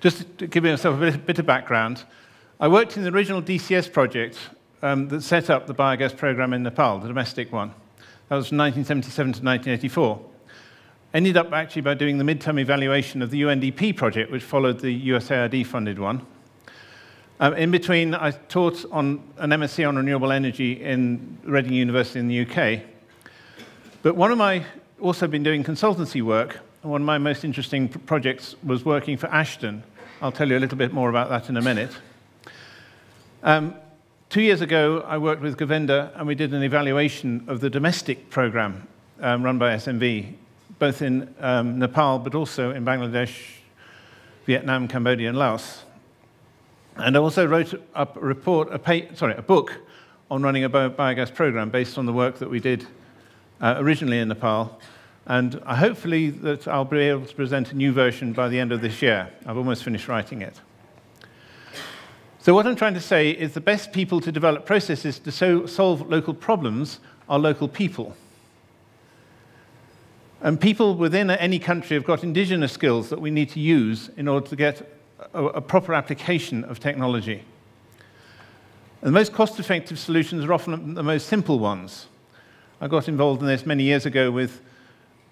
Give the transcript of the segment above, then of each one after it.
Just to give myself a bit, of background, I worked in the original DCS project um, that set up the biogas program in Nepal, the domestic one. That was from 1977 to 1984. Ended up actually by doing the midterm evaluation of the UNDP project, which followed the USAID funded one. Um, in between, I taught on an MSc on renewable energy in Reading University in the UK. But one of my, also been doing consultancy work, one of my most interesting projects was working for Ashden. I'll tell you a little bit more about that in a minute. Um, two years ago, I worked with Govinda, and we did an evaluation of the domestic program um, run by SNV, both in um, Nepal but also in Bangladesh, Vietnam, Cambodia, and Laos. And I also wrote up a report, a sorry, a book on running a biogas program based on the work that we did uh, originally in Nepal. And uh, hopefully that I'll be able to present a new version by the end of this year. I've almost finished writing it. So what I'm trying to say is the best people to develop processes to so solve local problems are local people. And people within any country have got indigenous skills that we need to use in order to get a, a proper application of technology. And the most cost-effective solutions are often the most simple ones. I got involved in this many years ago with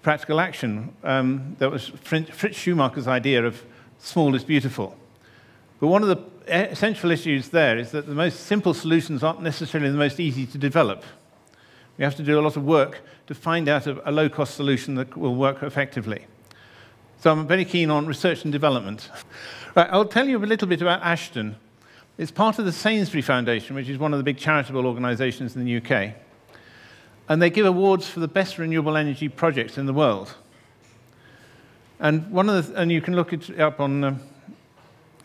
practical action. Um, that was Fritz Schumacher's idea of small is beautiful. But one of the essential issues there is that the most simple solutions aren't necessarily the most easy to develop. We have to do a lot of work to find out a, a low-cost solution that will work effectively. So I'm very keen on research and development. Right, I'll tell you a little bit about Ashden. It's part of the Sainsbury Foundation, which is one of the big charitable organizations in the UK. And they give awards for the best renewable energy projects in the world. And, one of the, and you can look it up on um,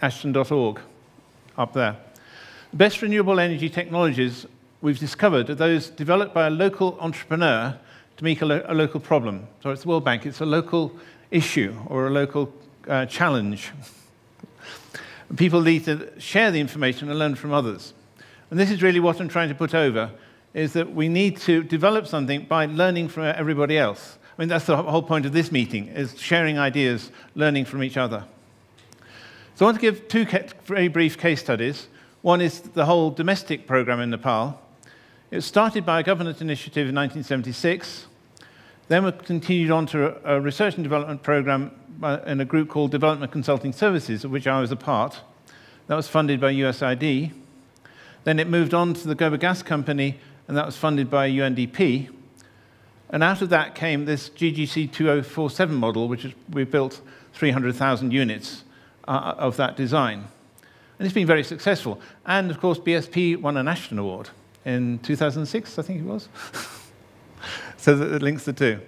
ashden.org, up there. The best renewable energy technologies we've discovered are those developed by a local entrepreneur to meet a, lo a local problem. So it's the World Bank, it's a local issue or a local uh, challenge. People need to share the information and learn from others. And this is really what I'm trying to put over, is that we need to develop something by learning from everybody else. I mean, that's the whole point of this meeting, is sharing ideas, learning from each other. So I want to give two very brief case studies. One is the whole domestic program in Nepal, it started by a government initiative in 1976. Then we continued on to a, research and development program uh, in a group called Development Consulting Services, of which I was a part. That was funded by USAID. Then it moved on to the Gobar Gas Company, and that was funded by UNDP. And out of that came this GGC 2047 model, which is, we built 300,000 units uh, of that design. And it's been very successful. And of course, BSP won an Ashden Award in 2006, I think it was. so that it links the two.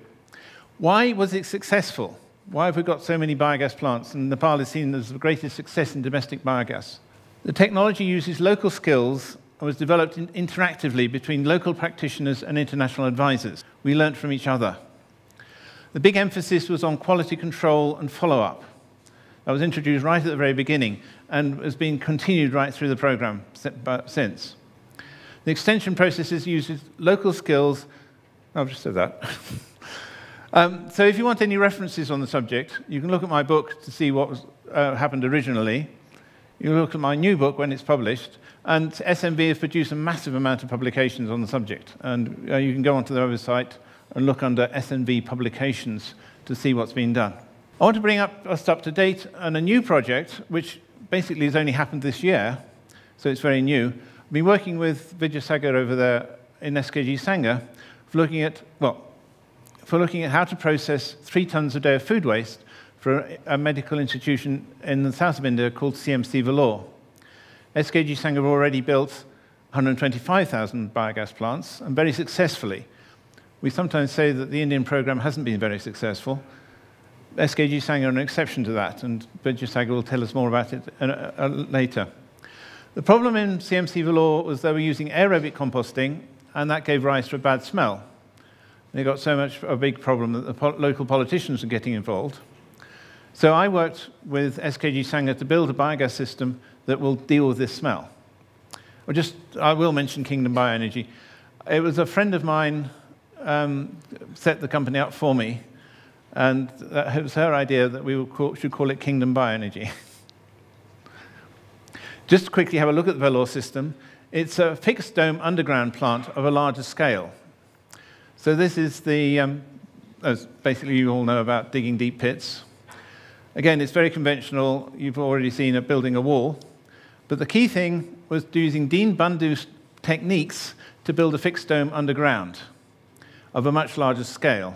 Why was it successful? Why have we got so many biogas plants? And Nepal is seen as the greatest success in domestic biogas. The technology uses local skills was developed in interactively between local practitioners and international advisors. We learnt from each other. The big emphasis was on quality control and follow-up. That was introduced right at the very beginning and has been continued right through the program since. The extension processes uses local skills. I've just said that. um, so if you want any references on the subject, you can look at my book to see what was, uh, happened originally. You look at my new book when it's published. And SNV has produced a massive amount of publications on the subject. And uh, you can go onto their website and look under SNV publications to see what's been done. I want to bring up, us up to date on a new project, which basically has only happened this year, so it's very new, I've been working with Vijay Sagar over there in SKG Sangha for looking at, well, for looking at how to process three tons a day of food waste for a medical institution in the south of India called CMC Vellore. SKG Sangha have already built 125,000 biogas plants, and very successfully. We sometimes say that the Indian program hasn't been very successful. SKG Sangha are an exception to that, and Vijay Sagar will tell us more about it uh, uh, later. The problem in CMC Vellore was they were using aerobic composting, and that gave rise to a bad smell. They got so much of a big problem that the po local politicians were getting involved. So I worked with SKG Sangha to build a biogas system that will deal with this smell. Or just, I will mention Kingdom Bioenergy. It was a friend of mine um, set the company up for me, and it was her idea that we call, should call it Kingdom Bioenergy. Just to quickly have a look at the Vellore system. It's a fixed dome underground plant of a larger scale. So this is the, um, as basically you all know about digging deep pits. Again, it's very conventional. You've already seen it building a wall. But the key thing was using Deenbandhu techniques to build a fixed dome underground of a much larger scale.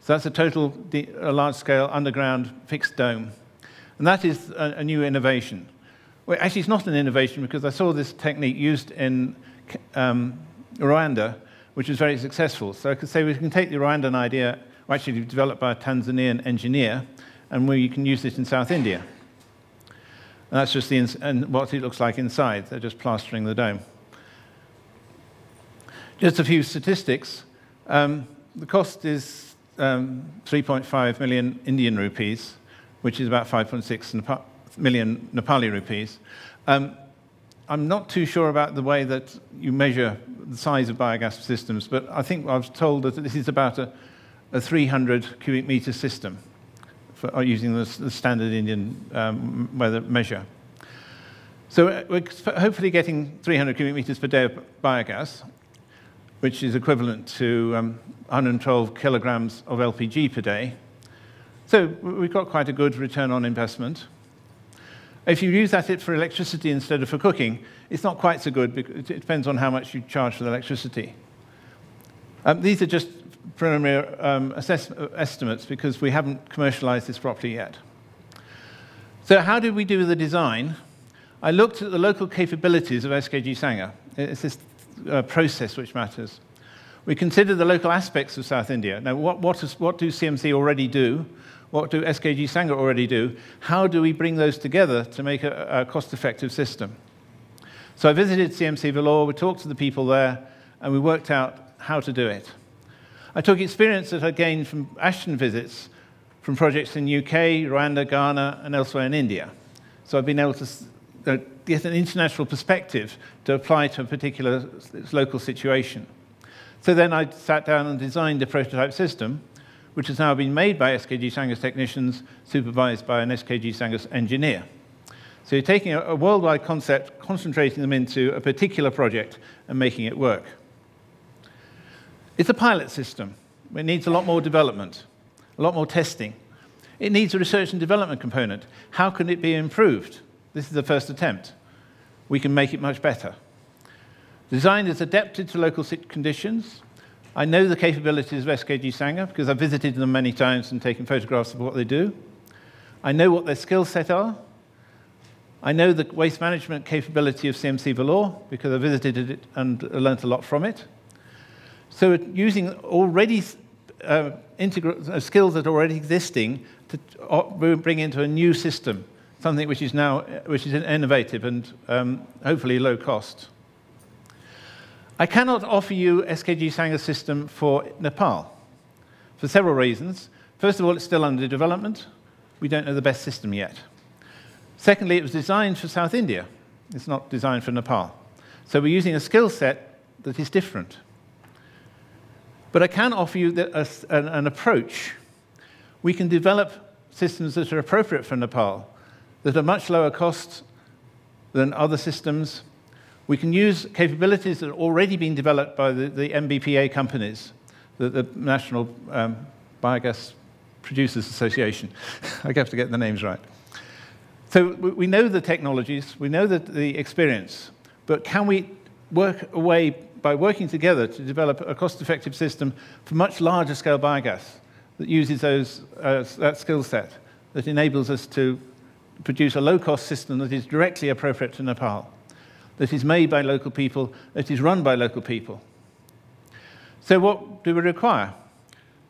So that's a total a large-scale underground fixed dome. And that is a, a new innovation. Well, actually, it's not an innovation because I saw this technique used in um, Rwanda, which was very successful. So I could say we can take the Rwandan idea, actually developed by a Tanzanian engineer, and we can use it in South India. And that's just the and what it looks like inside. They're just plastering the dome. Just a few statistics. Um, the cost is um, 3.5 million Indian rupees, which is about 5.6 million Nepali rupees. Um, I'm not too sure about the way that you measure the size of biogas systems, but I think I was told that this is about a, a 300 cubic meter system for uh, using the, the, standard Indian um, weather measure. So uh, we're hopefully getting 300 cubic meters per day of biogas, which is equivalent to um, 112 kilograms of LPG per day. So we've got quite a good return on investment. If you use that for electricity instead of for cooking, it's not quite so good. Because it depends on how much you charge for the electricity. Um, these are just preliminary um, estimates because we haven't commercialized this properly yet. So how did we do the design? I looked at the local capabilities of SKG Sangha. It's this uh, process which matters. We considered the local aspects of South India. Now, what, what, is, what do CMC already do? What do SKG Sangha already do? How do we bring those together to make a, a cost-effective system? So I visited CMC Vellore, we talked to the people there, and we worked out how to do it. I took experience that I gained from Ashden visits from projects in UK, Rwanda, Ghana, and elsewhere in India. So I've been able to uh, get an international perspective to apply to a particular local situation. So then I sat down and designed a prototype system, which has now been made by SKG Sangha's technicians, supervised by an SKG Sangha's engineer. So you're taking a worldwide concept, concentrating them into a particular project, and making it work. It's a pilot system. It needs a lot more development, a lot more testing. It needs a research and development component. How can it be improved? This is the first attempt. We can make it much better. Design is adapted to local conditions. I know the capabilities of SKG Sangha because I've visited them many times and taken photographs of what they do. I know what their skill set are. I know the waste management capability of CMC Vellore because I visited it and learnt a lot from it. So using already uh, uh, skills that are already existing to uh, bring into a new system, something which is now which is innovative and um, hopefully low cost. I cannot offer you SKG Sangha system for Nepal for several reasons. First of all, it's still under development. We don't know the best system yet. Secondly, it was designed for South India. It's not designed for Nepal. So we're using a skill set that is different. But I can offer you a, an, approach. We can develop systems that are appropriate for Nepal, that are much lower cost than other systems. We can use capabilities that are already being developed by the, the NBPA companies, the, the National um, Biogas Producers Association. I have to get the names right. So we know the technologies, we know the, the experience, but can we work away by working together to develop a cost-effective system for much larger scale biogas that uses those, uh, that skill set, that enables us to produce a low-cost system that is directly appropriate to Nepal, that is made by local people, that is run by local people. So what do we require?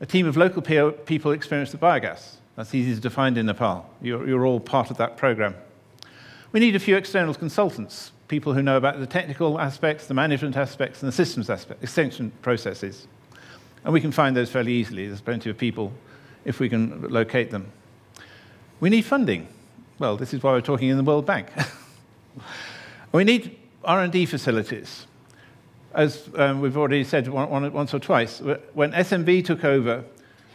A team of local people experienced with biogas. That's easy to find in Nepal. You're, you're all part of that program. We need a few external consultants, people who know about the technical aspects, the management aspects, and the systems aspects, extension processes. And we can find those fairly easily. There's plenty of people if we can locate them. We need funding. Well, this is why we're talking in the World Bank. we need R&D facilities. As um, we've already said once or twice, when SNV took over,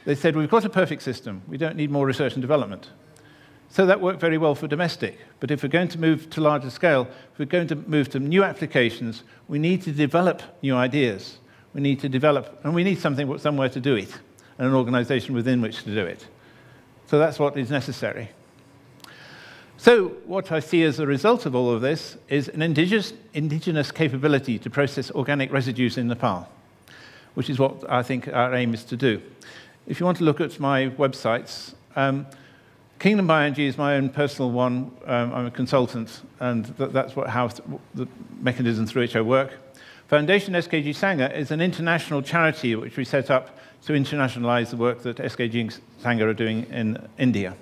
they said, we've got a perfect system. We don't need more research and development. So that worked very well for domestic. But if we're going to move to larger scale, if we're going to move to new applications, we need to develop new ideas. We need to develop, and we need something, somewhere to do it, and an organization within which to do it. So that's what is necessary. So what I see as a result of all of this is an indigenous, indigenous capability to process organic residues in Nepal, which is what I think our aim is to do. If you want to look at my websites, um, Kingdom Bioenergy is my own personal one. Um, I'm a consultant, and th that's what, how th the mechanism through which I work. Foundation SKG Sangha is an international charity which we set up to internationalize the work that SKG Sangha are doing in India.